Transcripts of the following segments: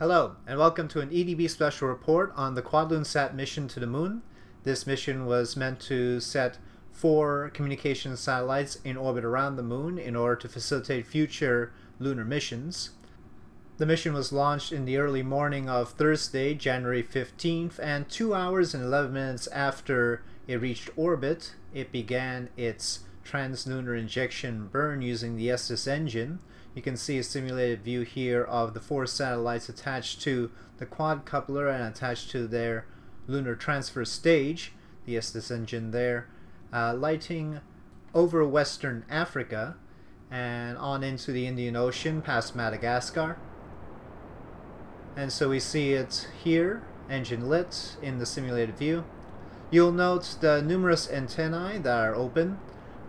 Hello, and welcome to an EDB special report on the QuadLunSat mission to the Moon. This mission was meant to set four communication satellites in orbit around the Moon in order to facilitate future lunar missions. The mission was launched in the early morning of Thursday, January 15th, and two hours and 11 minutes after it reached orbit, it began its translunar injection burn using the Estes engine. You can see a simulated view here of the four satellites attached to the quadcoupler and attached to their lunar transfer stage, the Estes engine there, uh, lighting over western Africa and on into the Indian Ocean past Madagascar. And so we see it here, engine lit, in the simulated view. You'll note the numerous antennae that are open.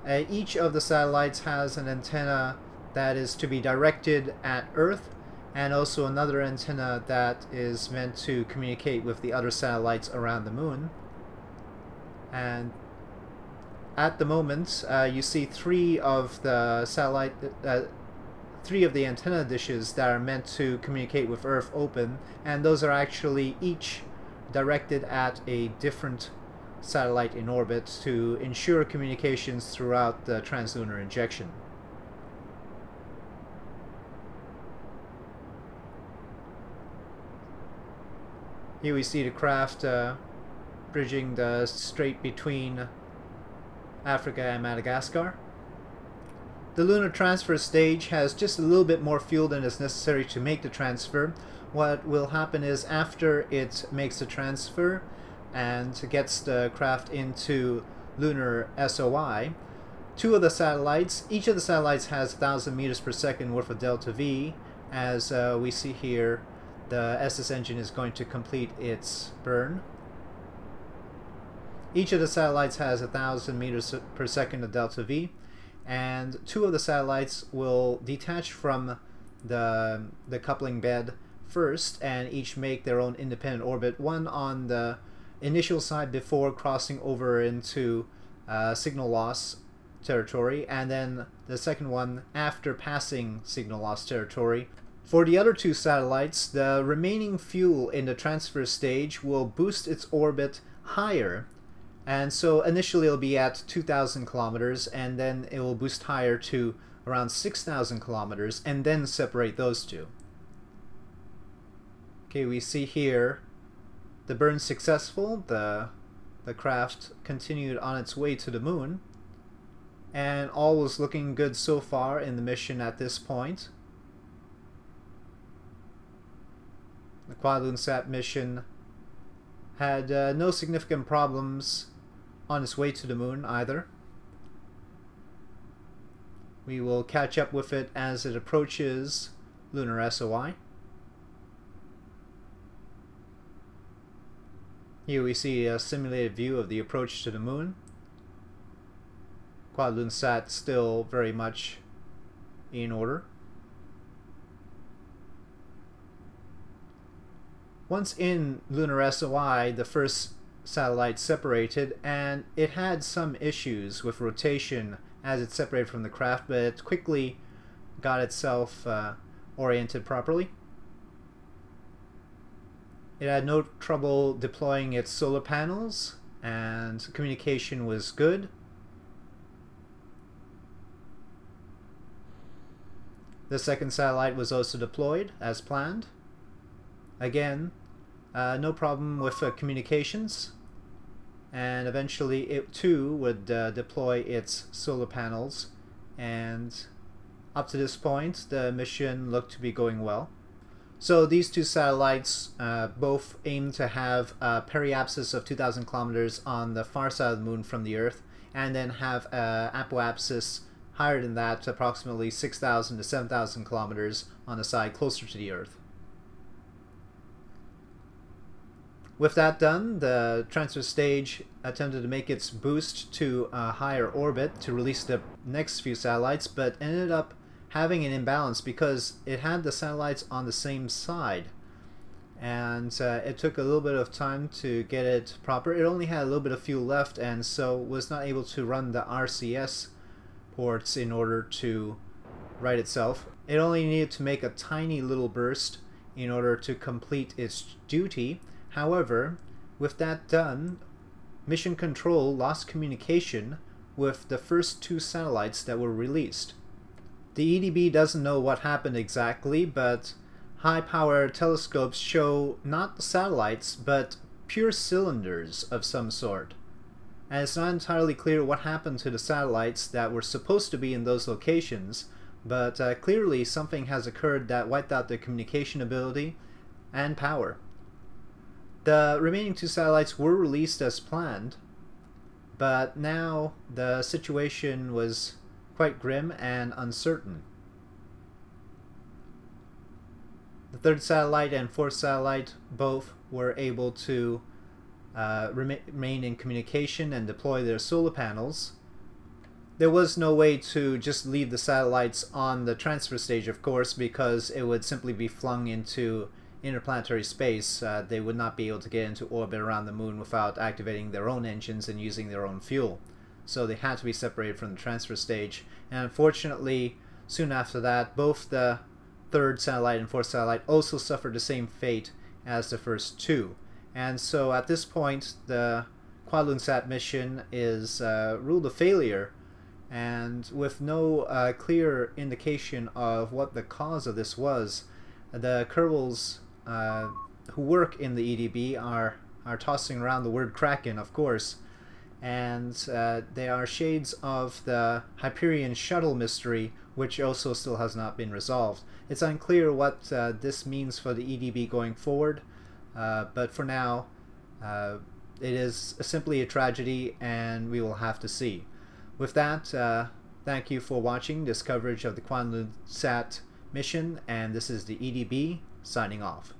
Uh, each of the satellites has an antenna that is to be directed at Earth and also another antenna that is meant to communicate with the other satellites around the moon. And at the moment, uh, you see three of the satellite, uh, three of the antenna dishes that are meant to communicate with Earth open, and those are actually each directed at a different satellite in orbit to ensure communications throughout the translunar injection. Here we see the craft uh, bridging the strait between Africa and Madagascar. The lunar transfer stage has just a little bit more fuel than is necessary to make the transfer. What will happen is after it makes the transfer and gets the craft into lunar SOI, two of the satellites, each of the satellites has 1000 meters per second worth of delta V, as uh, we see here the SS engine is going to complete its burn. Each of the satellites has a thousand meters per second of delta V, and two of the satellites will detach from the, the coupling bed first and each make their own independent orbit, one on the initial side before crossing over into uh, signal loss territory, and then the second one after passing signal loss territory for the other two satellites, the remaining fuel in the transfer stage will boost its orbit higher. And so initially it'll be at 2,000 kilometers, and then it will boost higher to around 6,000 kilometers, and then separate those two. Okay, we see here the burn successful. The, the craft continued on its way to the moon. And all was looking good so far in the mission at this point. The QuadLunSat mission had uh, no significant problems on its way to the moon either. We will catch up with it as it approaches lunar SOI. Here we see a simulated view of the approach to the moon. QuadLunSat still very much in order. Once in lunar SOI, the first satellite separated, and it had some issues with rotation as it separated from the craft, but it quickly got itself uh, oriented properly. It had no trouble deploying its solar panels, and communication was good. The second satellite was also deployed as planned. Again, uh, no problem with uh, communications. And eventually it too would uh, deploy its solar panels. And up to this point, the mission looked to be going well. So these two satellites uh, both aim to have a periapsis of 2,000 kilometers on the far side of the moon from the Earth, and then have an apoapsis higher than that, approximately 6,000 to 7,000 kilometers on the side closer to the Earth. With that done, the transfer stage attempted to make its boost to a higher orbit to release the next few satellites, but ended up having an imbalance because it had the satellites on the same side. And uh, it took a little bit of time to get it proper. It only had a little bit of fuel left and so was not able to run the RCS ports in order to right itself. It only needed to make a tiny little burst in order to complete its duty. However, with that done, Mission Control lost communication with the first two satellites that were released. The EDB doesn't know what happened exactly, but high-power telescopes show not satellites, but pure cylinders of some sort. And it's not entirely clear what happened to the satellites that were supposed to be in those locations, but uh, clearly something has occurred that wiped out their communication ability and power. The remaining two satellites were released as planned, but now the situation was quite grim and uncertain. The third satellite and fourth satellite both were able to uh, remain in communication and deploy their solar panels. There was no way to just leave the satellites on the transfer stage, of course, because it would simply be flung into interplanetary space. Uh, they would not be able to get into orbit around the moon without activating their own engines and using their own fuel. So they had to be separated from the transfer stage. And unfortunately, soon after that, both the third satellite and fourth satellite also suffered the same fate as the first two. And so at this point, the QuadLunSat mission is uh, ruled a failure, and with no uh, clear indication of what the cause of this was, the Kerbals uh, who work in the EDB are are tossing around the word Kraken, of course, and uh, they are shades of the Hyperion shuttle mystery, which also still has not been resolved. It's unclear what uh, this means for the EDB going forward, uh, but for now, uh, it is simply a tragedy, and we will have to see. With that, uh, thank you for watching this coverage of the Quantum Sat mission, and this is the EDB signing off.